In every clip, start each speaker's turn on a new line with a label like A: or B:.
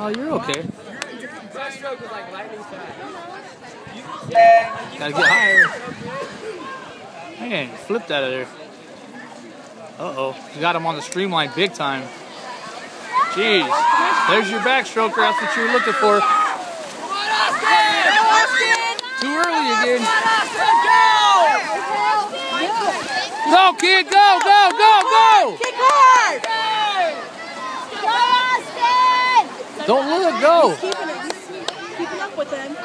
A: Oh, you're okay.
B: Breaststroke was like lightning fast.
A: Gotta get higher. Man, flipped out of there. Uh-oh. You got him on the streamline big time. Jeez. There's your backstroker. That's what you were looking for. Too early again. Go, kid. Go, go, go, go.
C: Kick hard!
A: Don't look. Go.
C: Keeping, it, he's keeping up with him.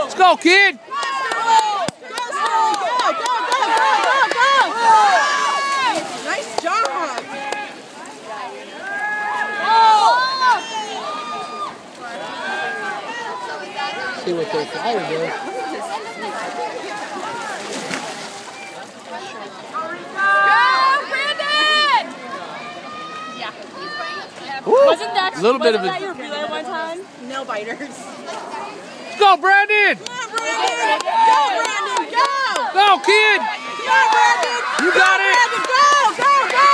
A: Let's go, kid.
C: Go, Sterling, go, go, go, go, go, go! Nice job!
A: See what they fire do.
D: Wasn't that
A: A little bit of
D: wasn't that
A: a.
D: your relay one time?
C: Nail biters.
A: Let's go, Brandon.
C: Come on, Brandon! Go, Brandon, go!
A: Go, kid.
C: Come on, Brandon!
A: You got it.
C: Brandon, go, go, go!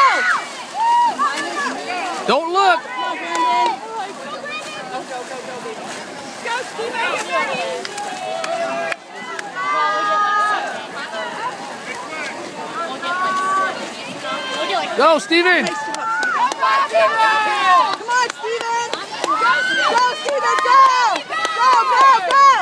A: Don't look.
C: Come on, Brandon. Go, go, go, go, baby. Go, Steven! Nice job, Steven. Come on, Steven! Go, Steven, go! Go, go, go!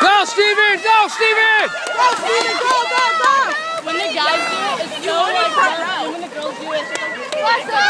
A: Go, Steven. Go, Steven.
C: Go, Steven, go, go, go!
D: When the guys do it, it's so like when the girls do it, it's like,